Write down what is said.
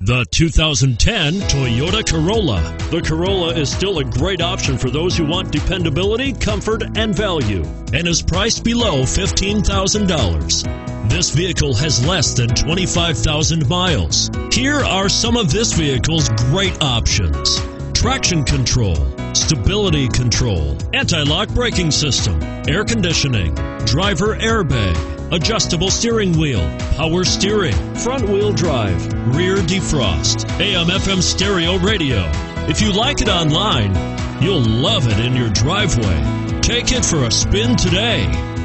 The 2010 Toyota Corolla. The Corolla is still a great option for those who want dependability, comfort, and value, and is priced below $15,000. This vehicle has less than 25,000 miles. Here are some of this vehicle's great options traction control, stability control, anti lock braking system, air conditioning, driver airbag adjustable steering wheel, power steering, front wheel drive, rear defrost, AM FM stereo radio. If you like it online, you'll love it in your driveway. Take it for a spin today.